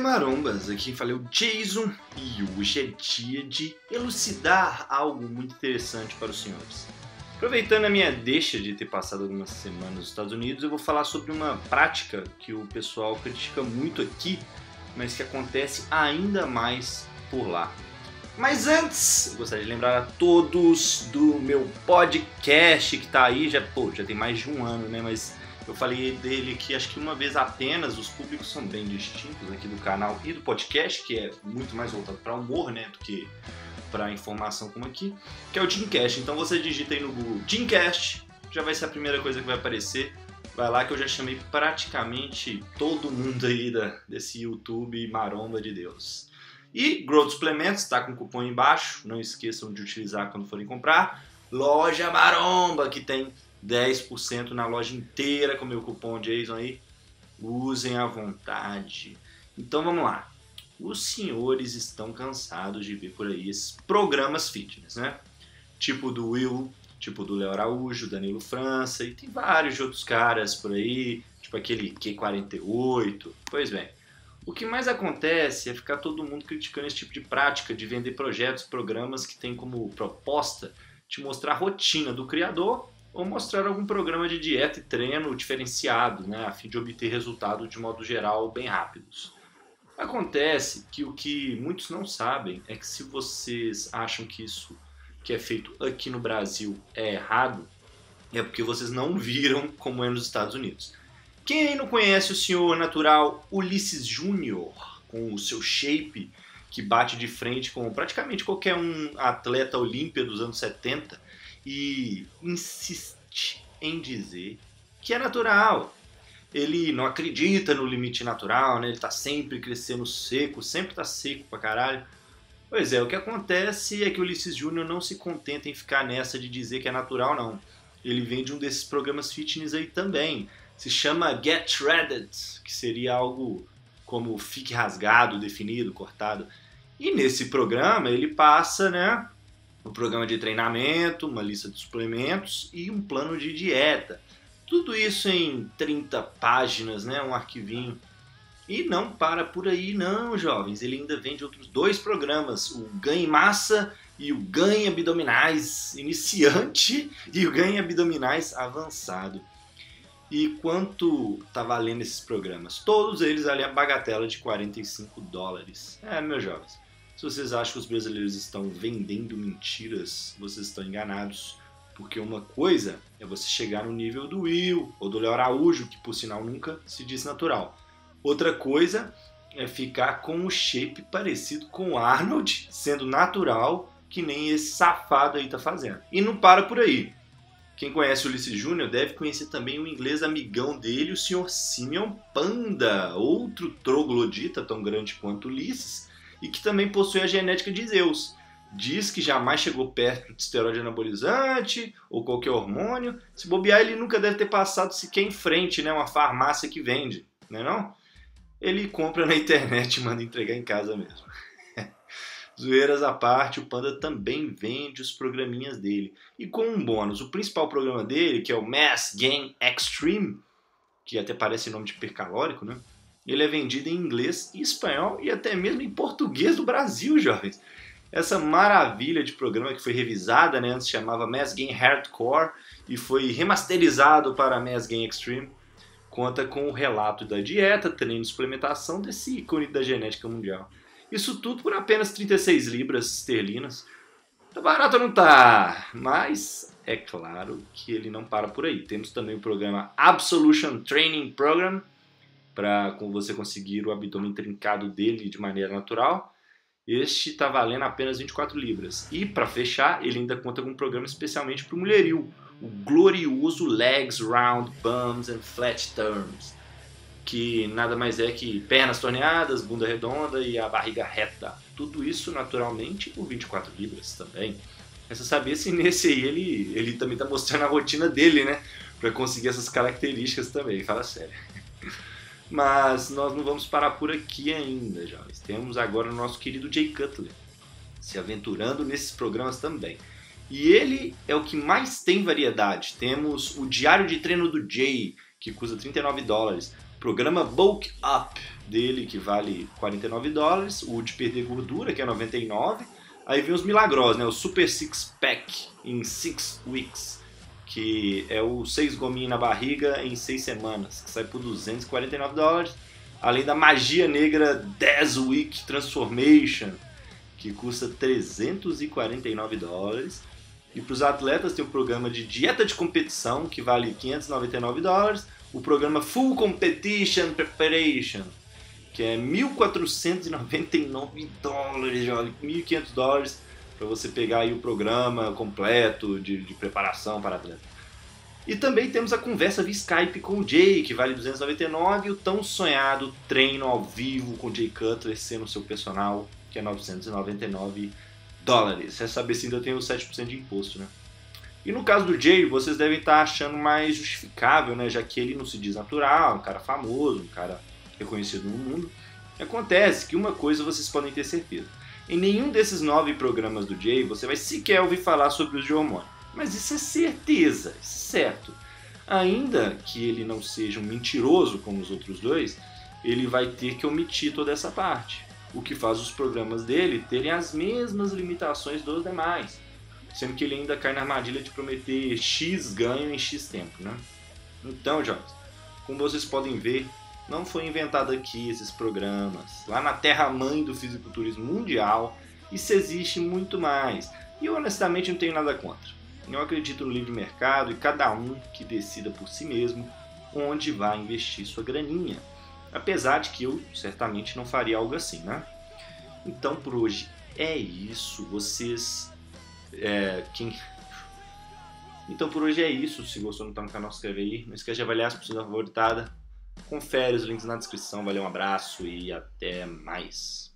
marombas, aqui falei o Jason e hoje é dia de elucidar algo muito interessante para os senhores. Aproveitando a minha deixa de ter passado algumas semanas nos Estados Unidos, eu vou falar sobre uma prática que o pessoal critica muito aqui, mas que acontece ainda mais por lá. Mas antes, eu gostaria de lembrar a todos do meu podcast que está aí, já, pô, já tem mais de um ano, né? Mas eu falei dele que acho que uma vez apenas, os públicos são bem distintos aqui do canal e do podcast, que é muito mais voltado para humor, né, do que para informação como aqui, que é o Teamcast. Então você digita aí no Google Teamcast, já vai ser a primeira coisa que vai aparecer. Vai lá que eu já chamei praticamente todo mundo aí da, desse YouTube maromba de Deus. E Growth Suplementos está com cupom embaixo, não esqueçam de utilizar quando forem comprar. Loja Maromba, que tem 10% na loja inteira com meu cupom Jason aí. Usem à vontade. Então vamos lá. Os senhores estão cansados de ver por aí esses programas fitness, né? Tipo do Will, tipo do Léo Araújo, Danilo França, e tem vários outros caras por aí, tipo aquele Q48. Pois bem, o que mais acontece é ficar todo mundo criticando esse tipo de prática de vender projetos, programas que tem como proposta te mostrar a rotina do criador ou mostrar algum programa de dieta e treino diferenciado, né, a fim de obter resultados de modo geral bem rápidos. Acontece que o que muitos não sabem é que se vocês acham que isso que é feito aqui no Brasil é errado, é porque vocês não viram como é nos Estados Unidos. Quem não conhece o senhor natural Ulisses Júnior, com o seu shape que bate de frente com praticamente qualquer um atleta olímpia dos anos 70, e insiste em dizer que é natural. Ele não acredita no limite natural, né? Ele tá sempre crescendo seco, sempre tá seco pra caralho. Pois é, o que acontece é que o Ulisses Júnior não se contenta em ficar nessa de dizer que é natural, não. Ele vem de um desses programas fitness aí também. Se chama Get Shredded, que seria algo como fique rasgado, definido, cortado. E nesse programa ele passa, né, um programa de treinamento, uma lista de suplementos e um plano de dieta. Tudo isso em 30 páginas, né? Um arquivinho. E não para por aí, não, jovens. Ele ainda vende outros dois programas: o Ganhe Massa e o Ganhe Abdominais Iniciante e o Ganhe Abdominais Avançado. E quanto tá valendo esses programas? Todos eles ali a bagatela de 45 dólares. É, meus jovens. Se vocês acham que os brasileiros estão vendendo mentiras, vocês estão enganados. Porque uma coisa é você chegar no nível do Will ou do Léo Araújo, que por sinal nunca se diz natural. Outra coisa é ficar com o shape parecido com o Arnold, sendo natural, que nem esse safado aí tá fazendo. E não para por aí. Quem conhece o Ulisses Júnior deve conhecer também o inglês amigão dele, o Sr. Simeon Panda, outro troglodita tão grande quanto Ulisses, e que também possui a genética de Zeus. Diz que jamais chegou perto de esteroide anabolizante ou qualquer hormônio. Se bobear, ele nunca deve ter passado sequer em frente, né? Uma farmácia que vende, não é não? Ele compra na internet e manda entregar em casa mesmo. Zoeiras à parte, o Panda também vende os programinhas dele. E com um bônus, o principal programa dele, que é o Mass Gain Extreme, que até parece nome de hipercalórico, né? Ele é vendido em inglês espanhol e até mesmo em português do Brasil, jovens. Essa maravilha de programa que foi revisada, né, antes chamava Mass Game Hardcore e foi remasterizado para Mass Game Extreme, conta com o relato da dieta, treino e suplementação desse ícone da genética mundial. Isso tudo por apenas 36 libras esterlinas. Tá barato não tá? Mas é claro que ele não para por aí. Temos também o programa Absolution Training Program, para você conseguir o abdômen trincado dele de maneira natural. Este está valendo apenas 24 libras. E para fechar, ele ainda conta com um programa especialmente para o mulherio, o glorioso Legs Round Bums and Flat Turns, que nada mais é que pernas torneadas, bunda redonda e a barriga reta. Tudo isso naturalmente por 24 libras também. É saber se nesse aí ele, ele também está mostrando a rotina dele, né? Para conseguir essas características também, fala sério. Mas nós não vamos parar por aqui ainda, jovens. Temos agora o nosso querido Jay Cutler se aventurando nesses programas também. E ele é o que mais tem variedade. Temos o Diário de Treino do Jay, que custa 39 dólares. Programa Bulk Up dele, que vale 49 dólares. O de perder gordura, que é 99. Aí vem os milagrosos, né? O Super Six Pack em 6 Weeks, que é o 6 gominhos na barriga em 6 semanas, que sai por 249 dólares. Além da Magia Negra 10 Week Transformation, que custa 349 dólares. E para os atletas tem o programa de dieta de competição, que vale 599 dólares. O programa Full Competition Preparation, que é 1.499 dólares, olha, 1.500 dólares para você pegar aí o programa completo de, de preparação para atleta. E também temos a conversa via Skype com o Jay, que vale 299, e o tão sonhado treino ao vivo com o Jay Cutler sendo seu personal, que é 999 dólares. É saber se ainda tem os 7% de imposto, né? E no caso do Jay, vocês devem estar achando mais justificável, né? Já que ele não se diz natural, um cara famoso, um cara reconhecido no mundo. Acontece que uma coisa vocês podem ter certeza. Em nenhum desses nove programas do Jay você vai sequer ouvir falar sobre os de. Mas isso é certeza, isso é certo. Ainda que ele não seja um mentiroso como os outros dois, ele vai ter que omitir toda essa parte. O que faz os programas dele terem as mesmas limitações dos demais. Sendo que ele ainda cai na armadilha de prometer X ganho em X tempo, né? Então, jovens, como vocês podem ver, não foi inventado aqui esses programas. Lá na terra-mãe do fisiculturismo mundial, isso existe muito mais. E eu honestamente não tenho nada contra. Eu acredito no livre mercado e cada um que decida por si mesmo onde vai investir sua graninha. Apesar de que eu certamente não faria algo assim, né? Então por hoje é isso. Vocês. É, quem... Então por hoje é isso. Se gostou, não tá no canal, se inscreve aí. Não esquece de avaliar se precisa favoritada. Confere os links na descrição. Valeu, um abraço e até mais.